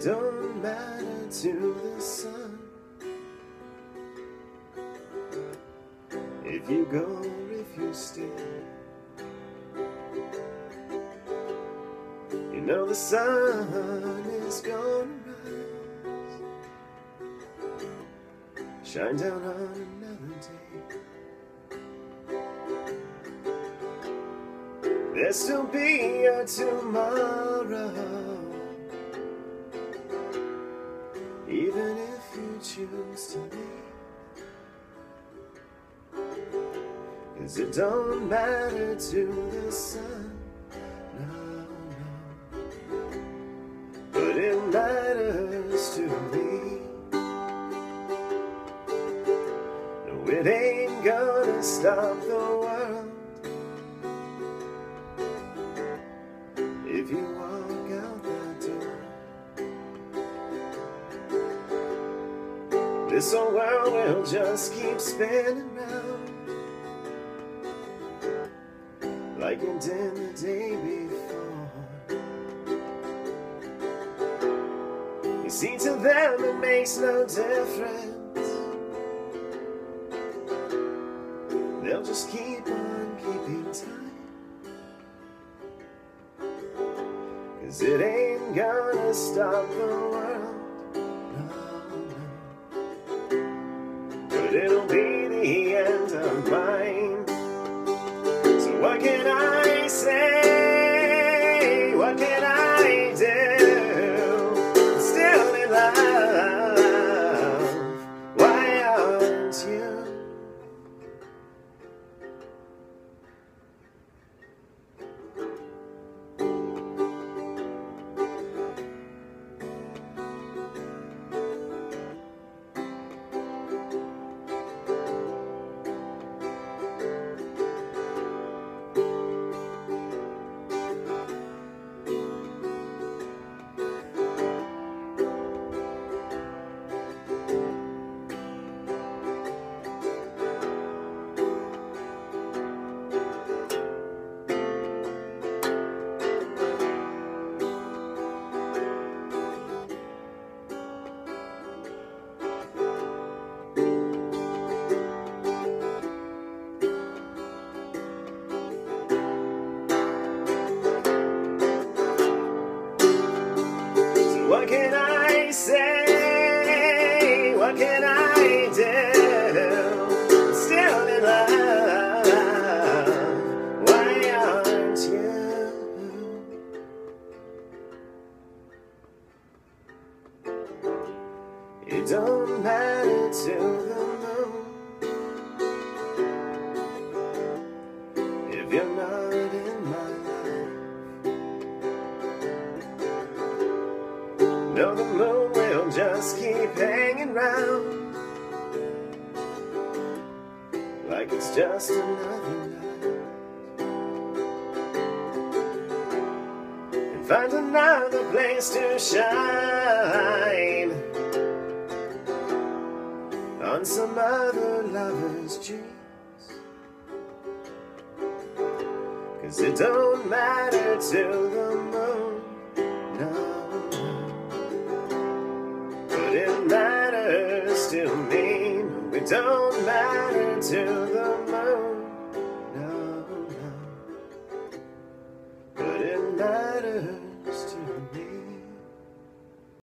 Don't matter to the sun if you go if you stay. You know the sun is gonna rise, shine down on another day. There'll still be a tomorrow, even if you choose to leave. Cause it don't matter to the sun, no, no. But it matters to me. No, it ain't gonna stop the world if you walk This old world will just keep spinning round like it did the day before. You see, to them it makes no difference. They'll just keep on keeping time. Cause it ain't gonna stop the world. But it'll It don't matter to the moon if you're not in my life. No, the moon will just keep hanging round like it's just another night. And find another place to shine on some other lover's dreams. Cause it don't matter to the moon, no, no. But it matters to me. No, it don't matter to the